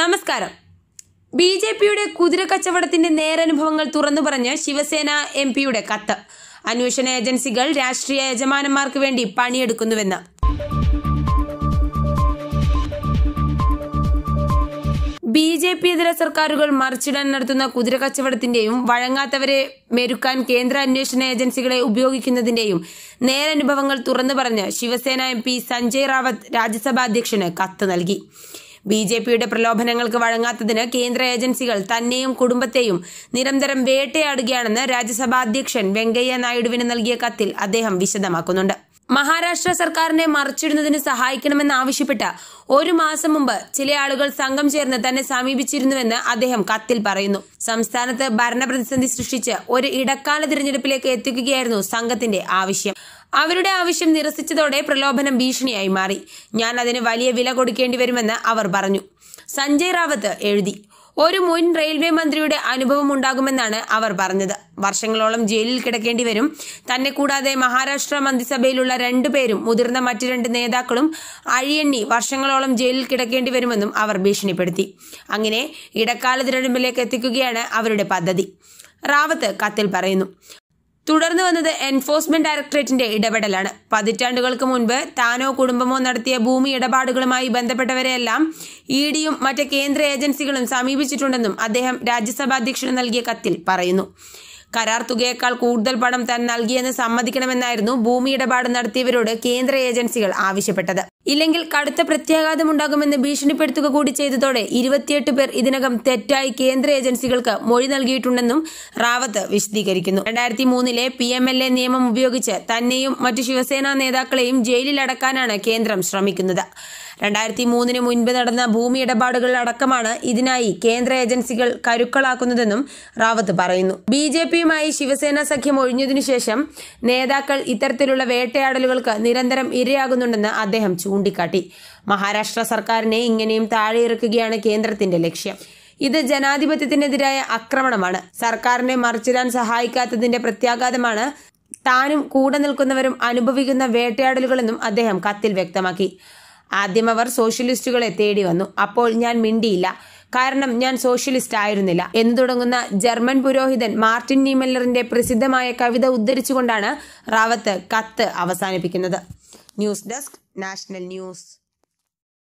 നമസ്കാരം. B J പിയുടെ കുതിര കച്ചവടത്തിന്റെ നേരനുഭവങ്ങൾ തുറന്നു പറഞ്ഞ് ശിവസേന എം പിയുടെ കത്ത്. അന്വേഷണ ഏജൻസികൾ രാഷ്ട്രീയ യജമാനന്മാർക്ക് വേണ്ടി പണിയെടുക്കുന്നുവെന്ന്. ബി ജെ പി ഇതര സർക്കാരുകൾ മറിച്ചിടാൻ നടത്തുന്ന കുതിര കച്ചവടത്തിന്റെയും വഴങ്ങാത്തവരെ മെരുക്കാൻ കേന്ദ്ര അന്വേഷണ ഏജൻസികളെ ഉപയോഗിക്കുന്നതിന്റെയും നേരനുഭവങ്ങൾ തുറന്നു പറഞ്ഞ് ശിവസേന എം പി സഞ്ജയ് റാവത്ത് രാജ്യസഭാ അധ്യക്ഷന് കത്ത് നൽകി. ബി ജെ പിയുടെ പ്രലോഭനങ്ങൾക്ക് വഴങ്ങാത്തതിന് കേന്ദ്ര ഏജൻസികൾ തന്നെയും കുടുംബത്തെയും നിരന്തരം വേട്ടയാടുകയാണെന്ന് രാജ്യസഭാ അധ്യക്ഷൻ വെങ്കയ്യ നായിഡുവിന് നൽകിയ കത്തിൽ അദ്ദേഹം വിശദമാക്കുന്നുണ്ട്. മഹാരാഷ്ട്ര സർക്കാരിനെ മറിച്ചിടുന്നതിന് സഹായിക്കണമെന്നാവശ്യപ്പെട്ട് ഒരു മാസം മുമ്പ് ചില ആളുകൾ സംഘം ചേർന്ന് തന്നെ സമീപിച്ചിരുന്നുവെന്ന് അദ്ദേഹം കത്തിൽ പറയുന്നു. സംസ്ഥാനത്ത് ഭരണപ്രതിസന്ധി സൃഷ്ടിച്ച് ഒരു ഇടക്കാല തിരഞ്ഞെടുപ്പിലേക്ക് എത്തിക്കുകയായിരുന്നു സംഘത്തിന്റെ ആവശ്യം. അവരുടെ ആവശ്യം നിരസിച്ചതോടെ പ്രലോഭനം ഭീഷണിയായി മാറി. ഞാൻ അതിന് വലിയ വില കൊടുക്കേണ്ടി വരുമെന്ന് അവർ പറഞ്ഞു. സഞ്ജയ് റാവത്ത് എഴുതി. ഒരു മുൻ റെയിൽവേ മന്ത്രിയുടെ അനുഭവം ഉണ്ടാകുമെന്നാണ് അവർ പറഞ്ഞത്. വർഷങ്ങളോളം ജയിലിൽ കിടക്കേണ്ടി വരും. തന്നെ കൂടാതെ മഹാരാഷ്ട്ര മന്ത്രിസഭയിലുള്ള രണ്ടുപേരും മുതിർന്ന മറ്റു രണ്ട് നേതാക്കളും അഴിയണ്ണി വർഷങ്ങളോളം ജയിലിൽ കിടക്കേണ്ടി വരുമെന്നും അവർ ഭീഷണിപ്പെടുത്തി. അങ്ങനെ ഇടക്കാല തിരഞ്ഞെടുപ്പിലേക്ക് എത്തിക്കുകയാണ് അവരുടെ പദ്ധതി. റാവത്ത് കത്തിൽ പറയുന്നു. തുടർന്ന് വന്നത് എൻഫോഴ്സ്മെന്റ് ഡയറക്ടറേറ്റിന്റെ ഇടപെടലാണ്. പതിറ്റാണ്ടുകൾക്ക് മുൻപ് താനോ കുടുംബമോ നടത്തിയ ഭൂമി ഇടപാടുകളുമായി ബന്ധപ്പെട്ടവരെയെല്ലാം ഇ ഡിയും മറ്റ് കേന്ദ്ര ഏജൻസികളും സമീപിച്ചിട്ടുണ്ടെന്നും അദ്ദേഹം രാജ്യസഭാ അധ്യക്ഷന് നൽകിയ കത്തിൽ പറയുന്നു. കരാർ തുകയേക്കാൾ കൂടുതൽ പണം താൻ നൽകിയെന്ന് സമ്മതിക്കണമെന്നായിരുന്നു ഭൂമി ഇടപാട് നടത്തിയവരോട് കേന്ദ്ര ഏജൻസികൾ ആവശ്യപ്പെട്ടത്. ഇല്ലെങ്കിൽ കടുത്ത പ്രത്യാഘാതമുണ്ടാകുമെന്ന് ഭീഷണിപ്പെടുത്തുക കൂടി ചെയ്തതോടെ ഇരുപത്തിയെട്ട് പേർ ഇതിനകം തെറ്റായി കേന്ദ്ര ഏജൻസികൾക്ക് മൊഴി നൽകിയിട്ടുണ്ടെന്നും റാവത്ത് വിശദീകരിക്കുന്നു. രണ്ടായിരത്തി മൂന്നിലെ പി എം എൽ എ നിയമം ഉപയോഗിച്ച് തന്നെയും മറ്റു ശിവസേനാ നേതാക്കളെയും ജയിലിലടക്കാനാണ് കേന്ദ്രം ശ്രമിക്കുന്നത്. രണ്ടായിരത്തി മൂന്നിന് മുൻപ് നടന്ന ഭൂമി ഇടപാടുകൾ അടക്കമാണ് ഇതിനായി കേന്ദ്ര ഏജൻസികൾ കരുക്കളാക്കുന്നതെന്നും റാവത്ത് പറയുന്നു. ബി ജെ പിയുമായി ശിവസേന സഖ്യം ഒഴിഞ്ഞതിനു ശേഷം നേതാക്കൾ ഇത്തരത്തിലുള്ള വേട്ടയാടലുകൾക്ക് നിരന്തരം ഇരയാകുന്നുണ്ടെന്ന് അദ്ദേഹം ചൂണ്ടിക്കാട്ടി. മഹാരാഷ്ട്ര സർക്കാരിനെ ഇങ്ങനെയും താഴെയിറക്കുകയാണ് കേന്ദ്രത്തിന്റെ ലക്ഷ്യം. ഇത് ജനാധിപത്യത്തിനെതിരായ ആക്രമണമാണ്. സർക്കാരിനെ മറിച്ചിടാൻ സഹായിക്കാത്തതിന്റെ പ്രത്യാഘാതമാണ് താനും കൂടെ നിൽക്കുന്നവരും അനുഭവിക്കുന്ന വേട്ടയാടലുകളെന്നും അദ്ദേഹം കത്തിൽ വ്യക്തമാക്കി. ആദ്യം അവർ സോഷ്യലിസ്റ്റുകളെ തേടി വന്നു. അപ്പോൾ ഞാൻ മിണ്ടിയില്ല. കാരണം ഞാൻ സോഷ്യലിസ്റ്റ് ആയിരുന്നില്ല. എന്ന് തുടങ്ങുന്ന ജർമ്മൻ പുരോഹിതൻ മാർട്ടിൻ നീമെല്ലറിന്റെ പ്രസിദ്ധമായ കവിത ഉദ്ധരിച്ചുകൊണ്ടാണ് റാവത്ത് കത്ത് അവസാനിപ്പിക്കുന്നത്. News desk national news